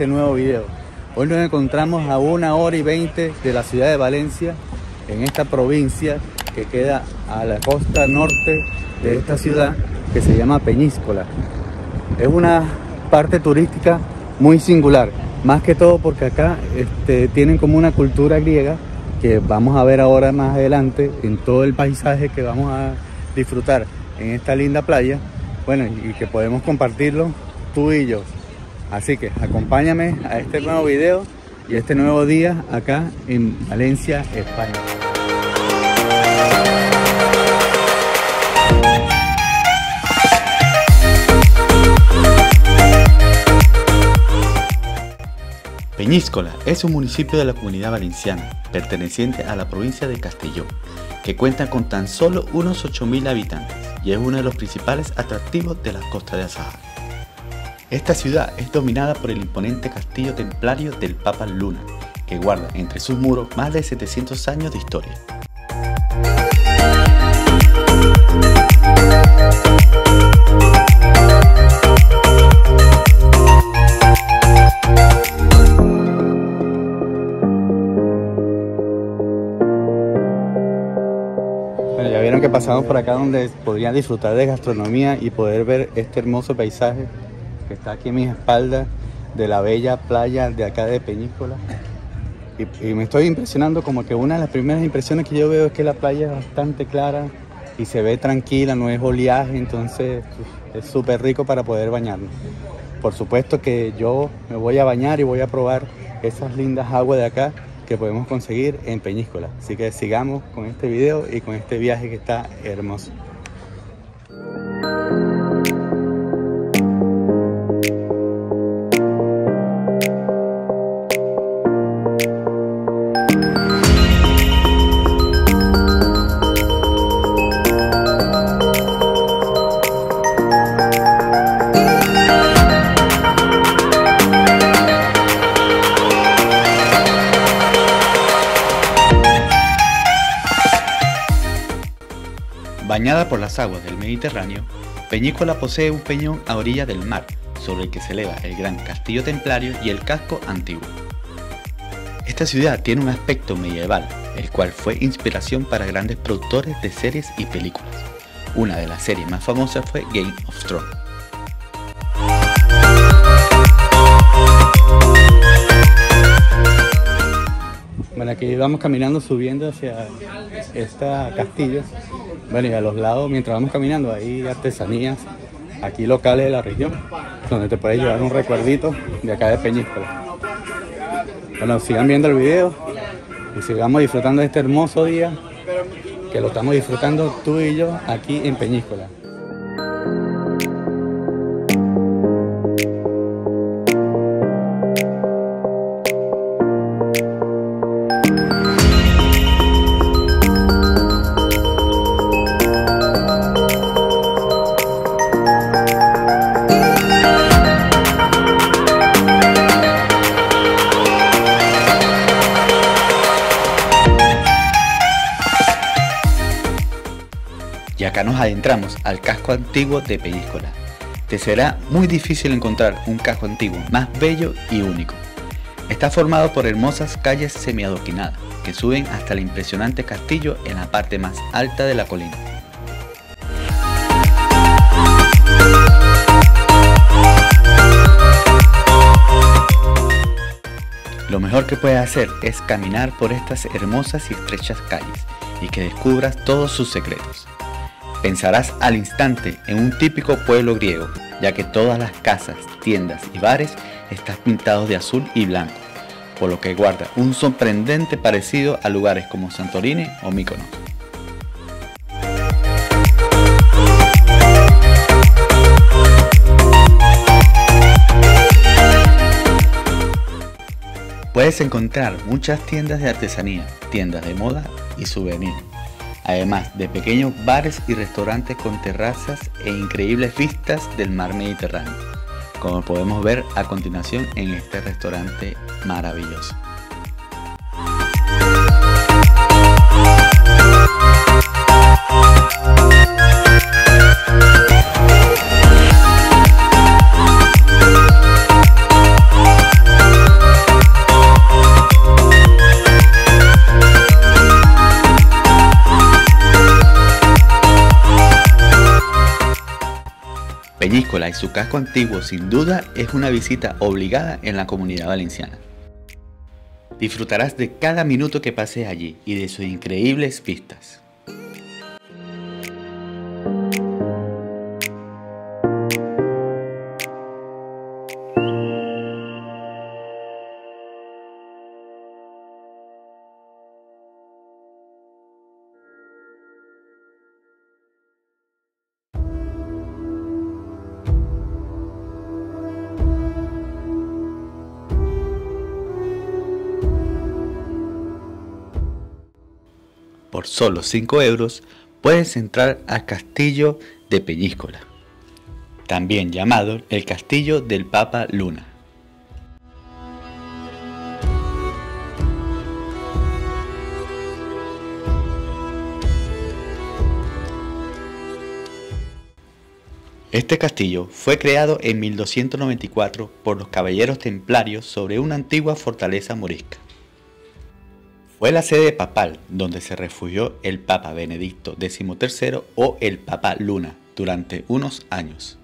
este nuevo video. Hoy nos encontramos a una hora y veinte de la ciudad de Valencia, en esta provincia que queda a la costa norte de esta ciudad que se llama Peñíscola. Es una parte turística muy singular, más que todo porque acá este, tienen como una cultura griega que vamos a ver ahora más adelante en todo el paisaje que vamos a disfrutar en esta linda playa, bueno, y que podemos compartirlo tú y yo. Así que acompáñame a este nuevo video y este nuevo día acá en Valencia, España. Peñíscola es un municipio de la comunidad valenciana, perteneciente a la provincia de Castellón, que cuenta con tan solo unos 8.000 habitantes y es uno de los principales atractivos de la costa de Azahar. Esta ciudad es dominada por el imponente castillo templario del Papa Luna, que guarda entre sus muros más de 700 años de historia. Bueno, ya vieron que pasamos por acá donde podrían disfrutar de gastronomía y poder ver este hermoso paisaje que está aquí en mis espaldas de la bella playa de acá de Peñíscola. Y, y me estoy impresionando como que una de las primeras impresiones que yo veo es que la playa es bastante clara y se ve tranquila, no es oleaje, entonces es súper rico para poder bañarnos. Por supuesto que yo me voy a bañar y voy a probar esas lindas aguas de acá que podemos conseguir en Peñíscola. Así que sigamos con este video y con este viaje que está hermoso. Bañada por las aguas del Mediterráneo, Peñíscola posee un peñón a orilla del mar, sobre el que se eleva el gran castillo templario y el casco antiguo. Esta ciudad tiene un aspecto medieval, el cual fue inspiración para grandes productores de series y películas. Una de las series más famosas fue Game of Thrones. Bueno, aquí vamos caminando, subiendo hacia este castillo. Bueno, y a los lados, mientras vamos caminando, hay artesanías aquí locales de la región, donde te puedes llevar un recuerdito de acá de Peñíscola. Bueno, sigan viendo el video y sigamos disfrutando de este hermoso día que lo estamos disfrutando tú y yo aquí en Peñíscola. Acá nos adentramos al casco antiguo de Peñíscola. Te será muy difícil encontrar un casco antiguo más bello y único. Está formado por hermosas calles semiadoquinadas que suben hasta el impresionante castillo en la parte más alta de la colina. Lo mejor que puedes hacer es caminar por estas hermosas y estrechas calles y que descubras todos sus secretos. Pensarás al instante en un típico pueblo griego, ya que todas las casas, tiendas y bares están pintados de azul y blanco, por lo que guarda un sorprendente parecido a lugares como Santorini o Mykonos. Puedes encontrar muchas tiendas de artesanía, tiendas de moda y souvenirs además de pequeños bares y restaurantes con terrazas e increíbles vistas del mar Mediterráneo, como podemos ver a continuación en este restaurante maravilloso. Peñíscola y su casco antiguo sin duda es una visita obligada en la comunidad valenciana. Disfrutarás de cada minuto que pases allí y de sus increíbles vistas. Por solo 5 euros puedes entrar al castillo de Peñíscola, también llamado el castillo del Papa Luna. Este castillo fue creado en 1294 por los caballeros templarios sobre una antigua fortaleza morisca. Fue la sede papal donde se refugió el Papa Benedicto XIII o el Papa Luna durante unos años.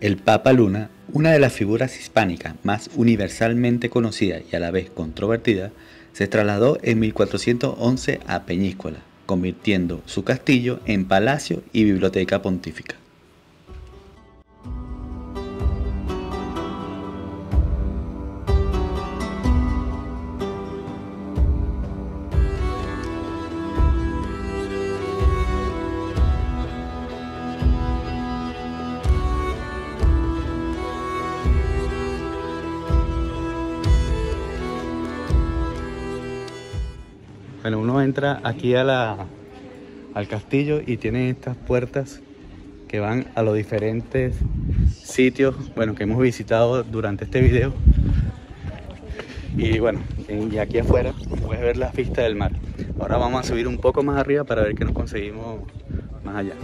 El Papa Luna, una de las figuras hispánicas más universalmente conocidas y a la vez controvertida, se trasladó en 1411 a Peñíscola, convirtiendo su castillo en palacio y biblioteca pontífica. Entra aquí a la, al castillo y tiene estas puertas que van a los diferentes sitios bueno, que hemos visitado durante este video. Y bueno, y aquí afuera puedes ver la vista del mar. Ahora vamos a subir un poco más arriba para ver qué nos conseguimos más allá.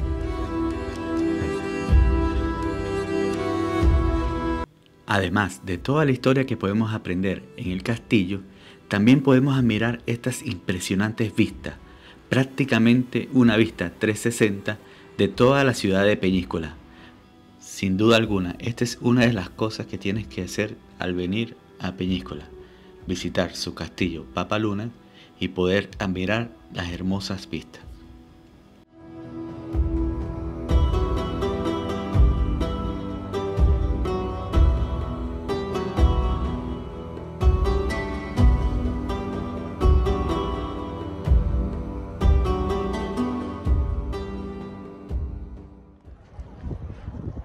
Además de toda la historia que podemos aprender en el castillo, también podemos admirar estas impresionantes vistas, prácticamente una vista 360 de toda la ciudad de Peñíscola. Sin duda alguna, esta es una de las cosas que tienes que hacer al venir a Peñíscola, visitar su castillo Papaluna y poder admirar las hermosas vistas.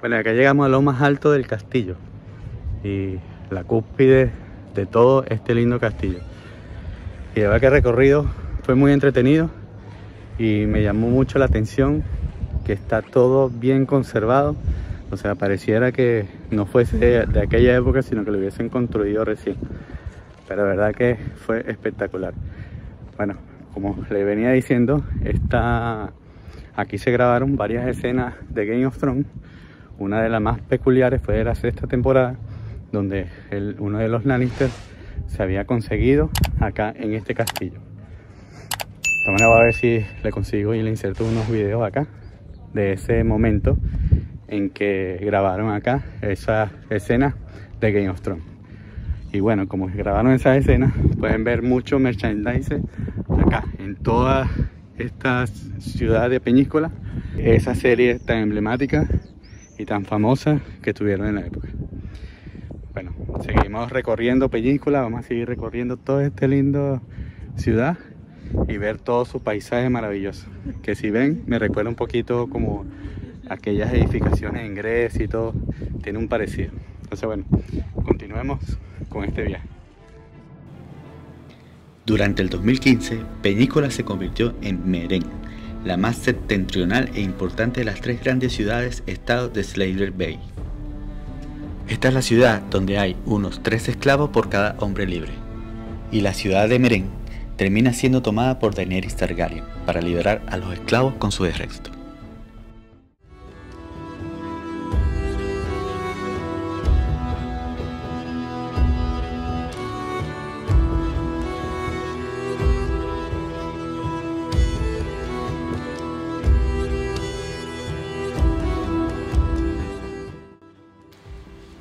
Bueno, acá llegamos a lo más alto del castillo y la cúspide de todo este lindo castillo. Y de verdad que el recorrido fue muy entretenido y me llamó mucho la atención que está todo bien conservado. O sea, pareciera que no fuese de, aquella época, sino que lo hubiesen construido recién. Pero la verdad que fue espectacular. Bueno, como le venía diciendo, aquí se grabaron varias escenas de Game of Thrones una de las más peculiares fue la sexta temporada, donde uno de los Lannister se había conseguido acá en este castillo. También voy a ver si le consigo y le inserto unos videos acá de ese momento en que grabaron acá esa escena de Game of Thrones. Y bueno, como grabaron esa escena, pueden ver mucho merchandise acá en toda esta ciudad de Peñíscola. Esa serie tan emblemática y tan famosa que tuvieron en la época. Bueno, seguimos recorriendo Peñíscola, vamos a seguir recorriendo toda esta linda ciudad y ver todo su paisaje maravilloso. Que si ven, me recuerda un poquito como aquellas edificaciones en Grecia y todo, tiene un parecido. Entonces bueno, continuemos con este viaje. Durante el 2015, Peñíscola se convirtió en merengue la más septentrional e importante de las tres grandes ciudades-estado de Slater Bay. Esta es la ciudad donde hay unos tres esclavos por cada hombre libre. Y la ciudad de Meren termina siendo tomada por Daenerys Targaryen para liberar a los esclavos con su ejército.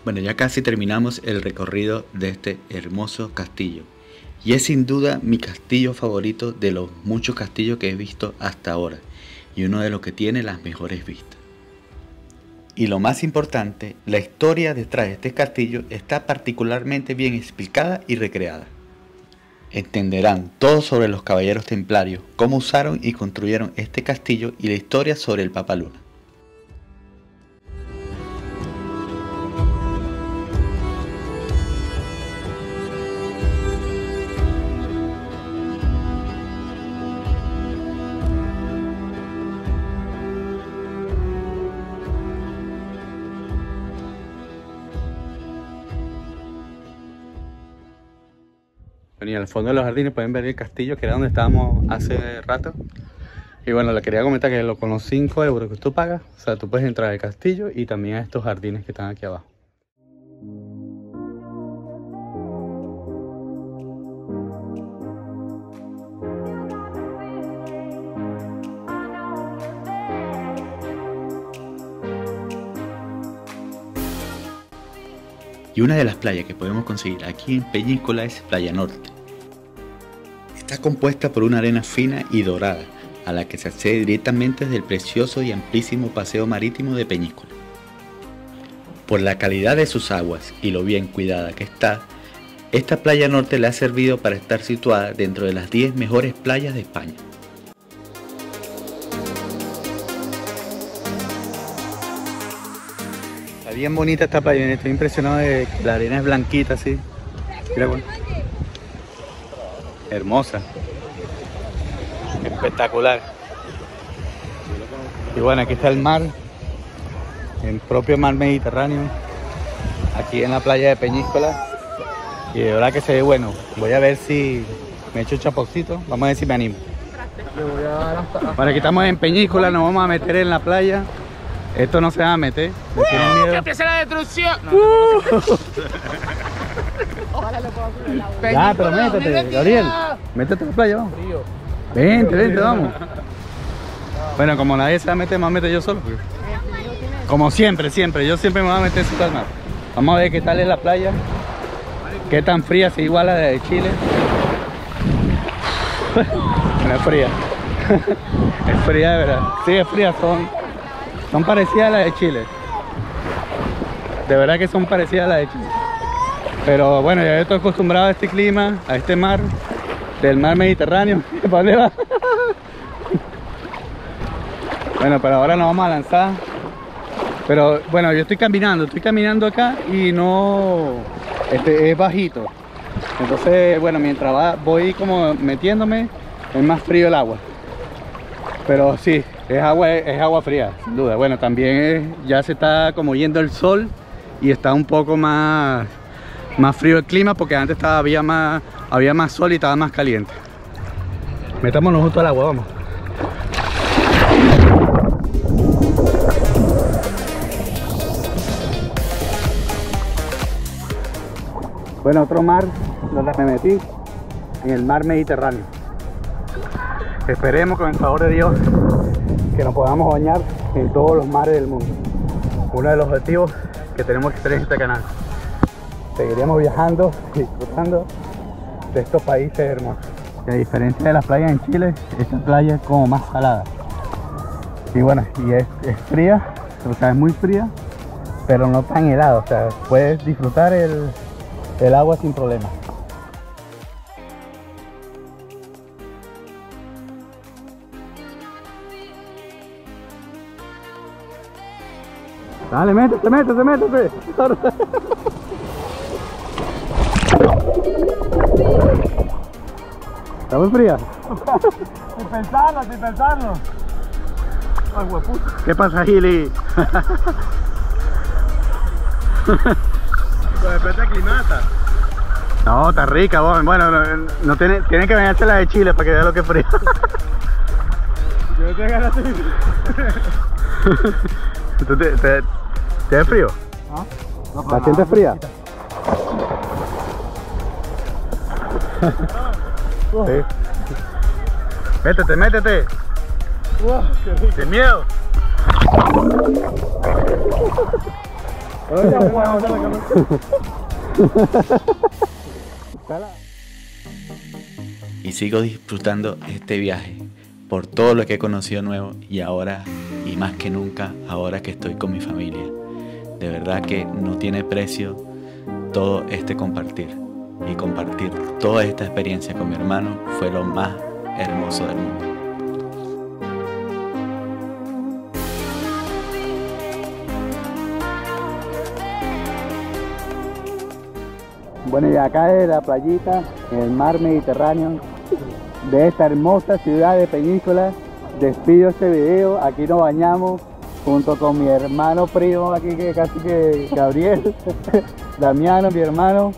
Bueno, ya casi terminamos el recorrido de este hermoso castillo. Y es sin duda mi castillo favorito de los muchos castillos que he visto hasta ahora. Y uno de los que tiene las mejores vistas. Y lo más importante, la historia detrás de este castillo está particularmente bien explicada y recreada. Entenderán todo sobre los caballeros templarios, cómo usaron y construyeron este castillo y la historia sobre el Papa Luna. Al fondo de los jardines pueden ver el castillo, que era donde estábamos hace rato. Y bueno, le quería comentar que con los 5 euros que tú pagas, o sea, tú puedes entrar al castillo y también a estos jardines que están aquí abajo. Y una de las playas que podemos conseguir aquí en Peñíscola es Playa Norte. Está compuesta por una arena fina y dorada, a la que se accede directamente desde el precioso y amplísimo paseo marítimo de Peñíscola. Por la calidad de sus aguas y lo bien cuidada que está, esta playa norte le ha servido para estar situada dentro de las 10 mejores playas de España. bien bonita esta playa, estoy impresionado de que la arena es blanquita así. Mira. Hermosa. Espectacular. Y bueno, aquí está el mar, el propio mar Mediterráneo, aquí en la playa de Peñíscola. Y de verdad que se ve bueno. Voy a ver si me echo chapocito, vamos a ver si me animo. Bueno, aquí estamos en Peñíscola, nos vamos a meter en la playa. Esto no se va a meter. Uh, ¡Que empiece la destrucción! Uh. Ojalá lo pueda subir el agua. Ya, pero métete, Gabriel. Métete en la playa, vamos. Vente, vente, vamos. Bueno, como nadie se va a meter, me voy a meter yo solo. Como siempre, siempre. Yo siempre me voy a meter en su calma. Vamos a ver qué tal es la playa. Qué tan fría se iguala a la de Chile. No es fría. es fría de verdad. Sí, es fría. Son son parecidas a las de Chile. De verdad que son parecidas a las de Chile. Pero bueno, ya estoy acostumbrado a este clima, a este mar, del mar Mediterráneo. ¿Para va? bueno, pero ahora nos vamos a lanzar. Pero bueno, yo estoy caminando, estoy caminando acá y no... Este, es bajito. Entonces, bueno, mientras voy como metiéndome, es más frío el agua. Pero sí, es agua, es agua fría, sin duda. Bueno, también ya se está como yendo el sol y está un poco más, más frío el clima porque antes estaba, había, más, había más sol y estaba más caliente. Metámonos justo al agua, vamos. Bueno, otro mar donde me metí, en el mar Mediterráneo. Esperemos con el favor de Dios que nos podamos bañar en todos los mares del mundo. Uno de los objetivos que tenemos que tener en este canal. Seguiremos viajando y disfrutando de estos países hermosos. a diferencia de las playas en Chile, esta playa es como más salada. Y bueno, y es, fría, o sea, es muy fría, pero no tan helada. O sea, puedes disfrutar el, el agua sin problema. Dale, métete, métete, métete. Está muy fría. sin pensarlo, sin pensarlo. Ay, hueputa. ¿Qué pasa, Gili? de repente aclimata. No, está rica, vos. Bueno, no, no tiene, tiene que bañarse la de Chile para que vea lo que es frío. Yo te ganas ¿Tú te, te, ¿Te frío? ¿Ah? ¿La sientes fría? Sí. Métete, métete. Wow, Sin miedo. y sigo disfrutando este viaje por todo lo que he conocido nuevo y ahora, y más que nunca, ahora que estoy con mi familia. De verdad que no tiene precio todo este compartir. Y compartir toda esta experiencia con mi hermano fue lo más hermoso del mundo. Bueno, y acá es la playita, en el mar Mediterráneo, de esta hermosa ciudad de Peñíscola. Despido este video, aquí nos bañamos junto con mi hermano primo, aquí que casi que Gabriel, Damiano, mi hermano.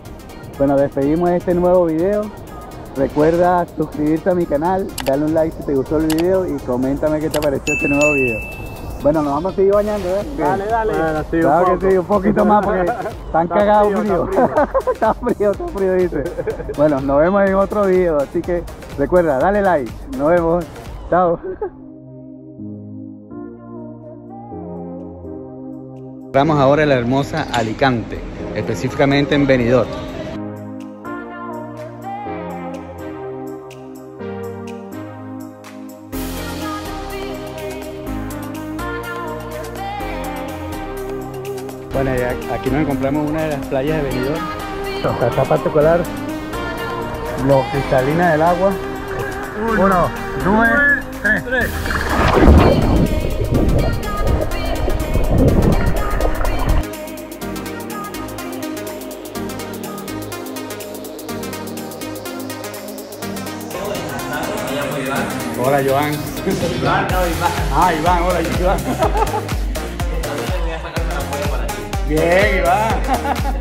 Bueno, despedimos este nuevo video. Recuerda suscribirte a mi canal, darle un like si te gustó el video y coméntame qué te pareció este nuevo video. Bueno, nos vamos a seguir bañando, ¿eh? Dale, dale. Bueno, sí, claro poco. que sí, un poquito más porque están Está cagados frío, frío. está Está frío, está frío, dice. Bueno, nos vemos en otro video, así que recuerda, dale like. Nos vemos. Chao. Vamos ahora a la hermosa Alicante, específicamente en Benidorm. Bueno, aquí nos encontramos una de las playas de Benidorm. O sea, está particular lo cristalina del agua. Uno, dos, tres. Hola, Joan. Ah, Iván, hola, Iván. Bien, Iván.